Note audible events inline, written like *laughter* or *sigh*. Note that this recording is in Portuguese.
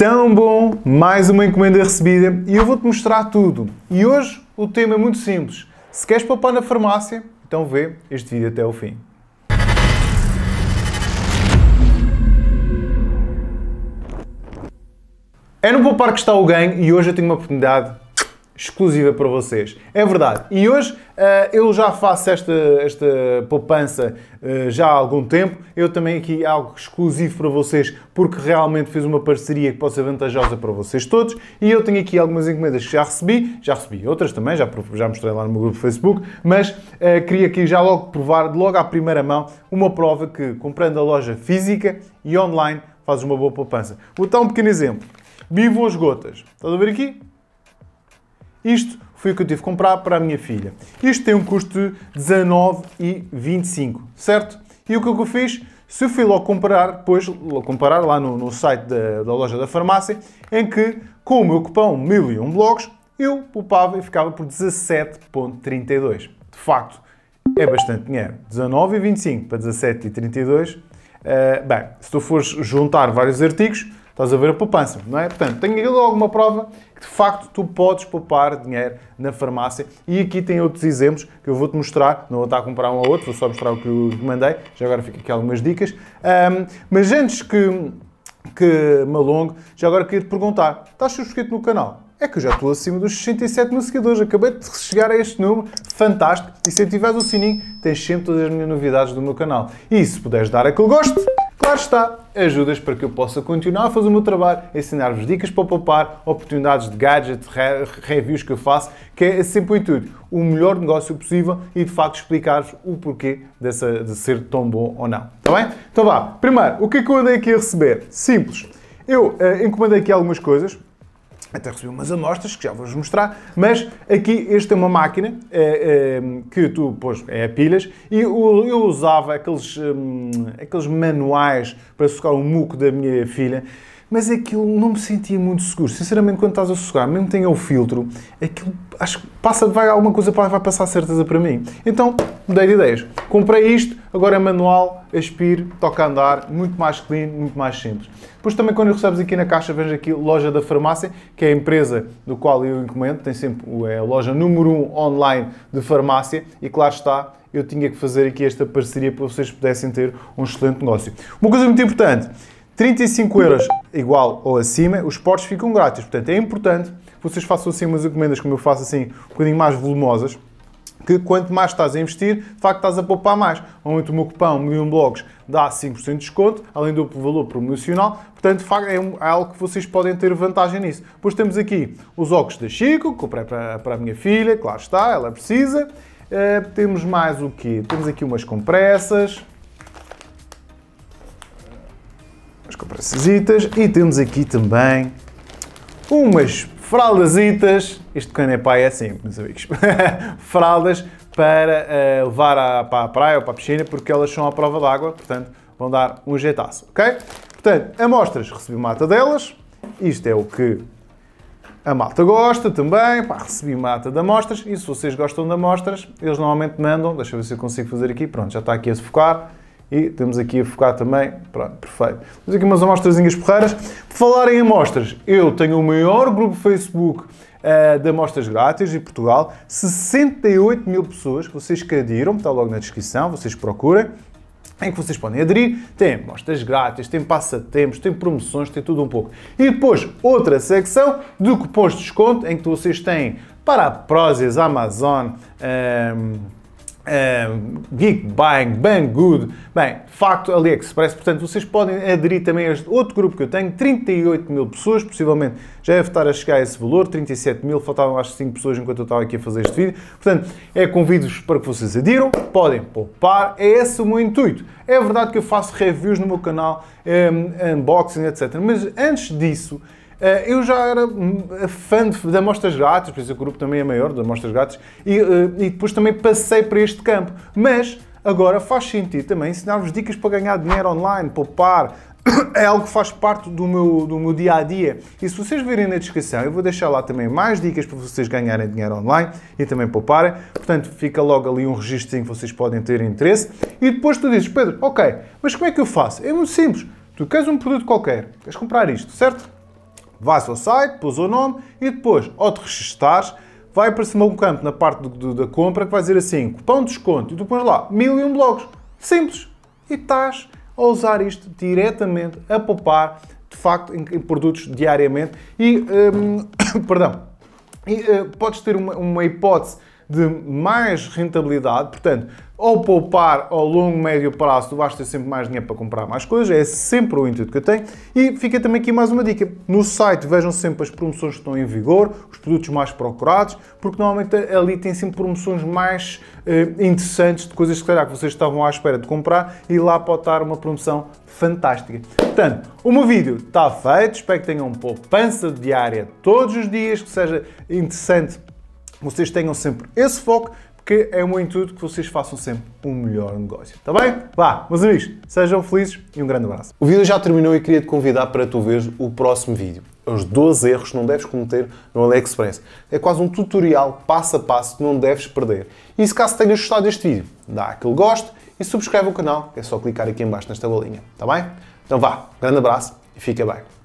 Tão bom, mais uma encomenda recebida e eu vou-te mostrar tudo. E hoje o tema é muito simples. Se queres poupar na farmácia, então vê este vídeo até o fim. É no Poupar que está o ganho e hoje eu tenho uma oportunidade exclusiva para vocês. É verdade. E hoje uh, eu já faço esta, esta poupança uh, já há algum tempo. Eu também aqui algo exclusivo para vocês, porque realmente fiz uma parceria que pode ser vantajosa para vocês todos. E eu tenho aqui algumas encomendas que já recebi, já recebi outras também, já, já mostrei lá no meu grupo Facebook, mas uh, queria aqui já logo provar, logo à primeira mão, uma prova que comprando a loja física e online fazes uma boa poupança. Vou dar um pequeno exemplo. Vivo as gotas. Estás a ver aqui? Isto foi o que eu tive que comprar para a minha filha. Isto tem um custo de 19,25, certo? E o que eu fiz? Se fui logo comparar, depois comparar lá no, no site da, da, loja da farmácia, em que com o meu cupom 1001 blogs, eu poupava e ficava por 17,32. De facto, é bastante dinheiro. 19,25 para 17,32. Uh, bem, se tu fores juntar vários artigos, Estás a ver a poupança, não é? Portanto, tenho aqui logo uma prova de facto tu podes poupar dinheiro na farmácia. E aqui tem outros exemplos que eu vou-te mostrar. Não vou estar a comprar um ou outro, vou só mostrar o que eu mandei. Já agora fica aqui algumas dicas. Um, mas antes que, que me alongue, já agora queria te perguntar: estás subscrito no canal? É que eu já estou acima dos 67 mil seguidores. Acabei de chegar a este número fantástico. E se ativares o sininho, tens sempre todas as minhas novidades do meu canal. E se puderes dar aquele gosto, Claro está, ajudas para que eu possa continuar a fazer o meu trabalho, ensinar-vos dicas para poupar, oportunidades de gadgets, reviews que eu faço, que é sempre o intuito, o melhor negócio possível e de facto explicar-vos o porquê dessa, de ser tão bom ou não. Está bem? Então vá. Primeiro, o que é que eu andei aqui a receber? Simples. Eu uh, encomendei aqui algumas coisas, até recebi umas amostras que já vou-vos mostrar, mas aqui esta é uma máquina é, é, que tu pôs é a pilhas e eu, eu usava aqueles, hum, aqueles manuais para socar o muco da minha filha mas aquilo não me sentia muito seguro. Sinceramente, quando estás a sugar, mesmo que tenha o filtro, aquilo acho que passa, vai alguma coisa vai passar certeza para mim. Então, mudei de ideias. Comprei isto, agora é manual, aspiro, toca andar, muito mais clean, muito mais simples. Depois também quando recebes aqui na caixa, vejo aqui loja da farmácia, que é a empresa do qual eu encomendo, tem sempre é a loja número 1 um online de farmácia e claro está, eu tinha que fazer aqui esta parceria para vocês pudessem ter um excelente negócio. Uma coisa muito importante, 35 euros igual ou acima, os portos ficam grátis. Portanto, é importante que vocês façam assim umas encomendas, como eu faço assim, um bocadinho mais volumosas, que quanto mais estás a investir, de facto estás a poupar mais. Aumento o meu cupom Million Blogs dá 5% de desconto, além do valor promocional. Portanto, é, é algo que vocês podem ter vantagem nisso. Depois temos aqui os óculos da Chico, que comprei para, para a minha filha, claro está, ela precisa. Uh, temos mais o quê? Temos aqui umas compressas, compressasitas e temos aqui também umas fraldazitas. Isto quando é pai é assim, meus amigos. *laughs* Fraldas para uh, levar a, para a praia ou para a piscina, porque elas são à prova d'água, portanto vão dar um jeitaço, ok? Portanto, amostras, recebi mata delas. Isto é o que a malta gosta também. Pá, recebi mata de amostras. E se vocês gostam de amostras, eles normalmente mandam. Deixa eu ver se eu consigo fazer aqui. Pronto, já está aqui a focar. E temos aqui a focar também. Pronto, perfeito. Temos aqui umas amostrazinhas porreiras. Por falar em amostras, eu tenho o maior grupo Facebook uh, de amostras grátis em Portugal. 68 mil pessoas que vocês que aderiram, está logo na descrição, vocês procurem em que vocês podem aderir, tem amostras grátis, tem passatempos, tem promoções, tem tudo um pouco. E depois outra secção de cupons de desconto, em que vocês têm para a Prozis, Amazon, um, ehm, um, Geek Buying, Banggood, bem, facto AliExpress, portanto vocês podem aderir também a este outro grupo que eu tenho, 38 mil pessoas, possivelmente já deve estar a chegar a esse valor, 37 mil, faltavam acho 5 pessoas enquanto eu estava aqui a fazer este vídeo, portanto é convido-vos para que vocês adiram, podem poupar, é esse o meu intuito. É verdade que eu faço reviews no meu canal, um, unboxing, etc, mas antes disso, eu já era hum, fã de amostras grátis, por isso o grupo também é maior de amostras grátis, e, eh, e depois também passei para este campo. Mas agora faz sentido também ensinar-vos dicas para ganhar dinheiro online, poupar, *coughs* é algo que faz parte do meu, do meu dia a dia. E se vocês virem na descrição, eu vou deixar lá também mais dicas para vocês ganharem dinheiro online e também pouparem. Portanto, fica logo ali um registro que vocês podem ter interesse. E depois tu dizes, Pedro, ok, mas como é que eu faço? É muito simples. Tu queres um produto qualquer, queres comprar isto, certo? Vais ao site, pôs o nome e depois, ao te registares, vai aparecer um campo na parte do, do, da compra que vai dizer assim, cupom de desconto, e tu pões lá mil e um blogs. Simples. E estás a usar isto diretamente, a poupar, de facto, em, em produtos diariamente. E, hum, *coughs* perdão, e, uh, podes ter uma, uma hipótese de mais rentabilidade, portanto, ao poupar ao longo, médio prazo, tu vais ter sempre mais dinheiro para comprar mais coisas, é sempre o intuito que eu tenho. E fica também aqui mais uma dica: no site vejam sempre as promoções que estão em vigor, os produtos mais procurados, porque normalmente ali tem sempre promoções mais uh, interessantes de coisas que, que vocês estavam à espera de comprar e lá pode estar uma promoção fantástica. Portanto, o meu vídeo está feito, espero que tenham poupança diária todos os dias, que seja interessante vocês tenham sempre esse foco, porque é o meu intuito que vocês façam sempre um melhor negócio. Está bem? Vá, meus amigos, sejam felizes e um grande abraço. O vídeo já terminou e queria te convidar para tu veres o próximo vídeo. Os 12 erros que não deves cometer no AliExpress. É quase um tutorial passo a passo que não deves perder. E se caso tenhas gostado deste vídeo, dá aquele gosto e subscreve o canal. É só clicar aqui embaixo nesta bolinha. Está bem? Então vá, grande abraço e fica bem.